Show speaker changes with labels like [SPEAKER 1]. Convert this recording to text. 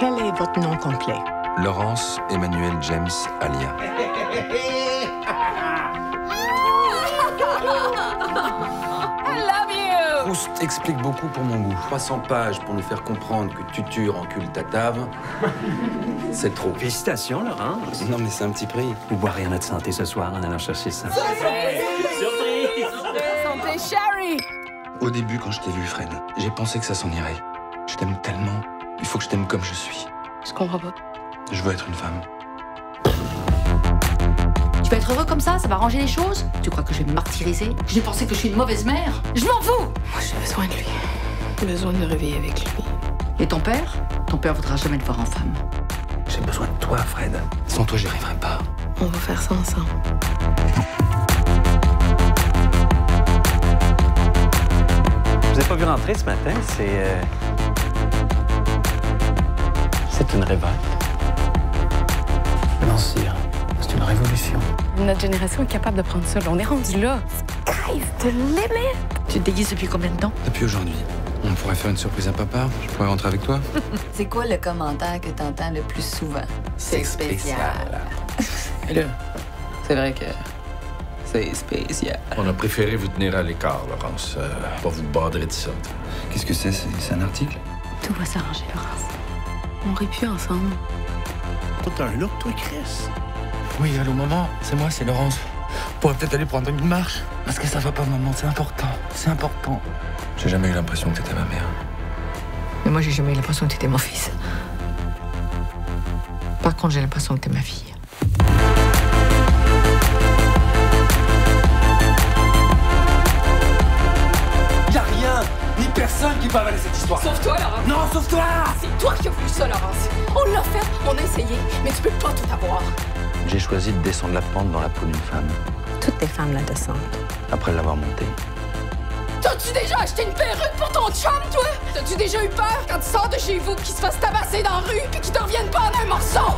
[SPEAKER 1] Nom complet?
[SPEAKER 2] Laurence Emmanuel James Alia.
[SPEAKER 3] I love you!
[SPEAKER 2] Proust explique beaucoup pour mon goût. 300 pages pour nous faire comprendre que Tutur encule ta tave, c'est trop.
[SPEAKER 4] Félicitations, Laurent.
[SPEAKER 2] Non, mais c'est un petit prix.
[SPEAKER 4] Vous boirez à notre santé ce soir en allant chercher ça.
[SPEAKER 3] Santé, Sherry!
[SPEAKER 2] Au début, quand je t'ai vu, Fred, j'ai pensé que ça s'en irait. Je t'aime tellement. Il faut que je t'aime comme je suis.
[SPEAKER 3] Je comprends pas.
[SPEAKER 2] Je veux être une femme.
[SPEAKER 5] Tu vas être heureux comme ça Ça va arranger les choses Tu crois que je vais me martyriser? Je vais penser que je suis une mauvaise mère Je m'en fous
[SPEAKER 3] Moi, j'ai besoin de lui. J'ai besoin de me réveiller avec lui.
[SPEAKER 5] Et ton père? Ton père voudra jamais te voir en femme.
[SPEAKER 2] J'ai besoin de toi, Fred. Sans toi, j'y arriverai pas.
[SPEAKER 3] On va faire ça ensemble.
[SPEAKER 4] Je vous ai pas vu rentrer ce matin, c'est. euh, C'est une révolte. Non, sire, c'est une révolution.
[SPEAKER 3] Notre génération est capable de prendre ça. On est rendu là. Sky's the limit!
[SPEAKER 5] Tu te déguises depuis combien de temps?
[SPEAKER 2] Depuis aujourd'hui, on pourrait faire une surprise à papa. Je pourrais rentrer avec toi.
[SPEAKER 6] C'est quoi le commentaire que t'entends le plus souvent?
[SPEAKER 2] C'est spécial.
[SPEAKER 7] Et là, c'est vrai que c'est spécial.
[SPEAKER 8] On a préféré vous tenir à l'écart, Laurence. Euh, pas vous badrer de ça.
[SPEAKER 2] Qu'est-ce que C'est c'est un article?
[SPEAKER 5] Tout va s'arranger, Laurence.
[SPEAKER 3] On rit plus ensemble.
[SPEAKER 9] T'as un look, toi, Chris.
[SPEAKER 2] Oui, allô, maman. C'est moi, c'est Laurence. On pourrait peut-être aller prendre une marche. Parce que ça va pas, maman. C'est important. C'est important. J'ai jamais eu l'impression que t'étais ma mère.
[SPEAKER 1] Mais moi, j'ai jamais eu l'impression que t'étais mon fils. Par contre, j'ai l'impression que t'es ma fille.
[SPEAKER 2] Avaler cette histoire.
[SPEAKER 3] Sauf toi, Laurence!
[SPEAKER 2] Non, sauf toi
[SPEAKER 3] C'est toi qui as voulu ça, Laurence! On l'a fait, on a essayé, mais tu peux pas tout avoir.
[SPEAKER 2] J'ai choisi de descendre la pente dans la peau d'une femme,
[SPEAKER 1] Toutes les femmes la descendent.
[SPEAKER 2] après l'avoir montée.
[SPEAKER 3] T'as-tu déjà acheté une perruque pour ton chum, toi? T'as-tu déjà eu peur quand tu sors de chez vous qu'il se fasse tabasser dans la rue puis qu'il te revienne pas en un morceau?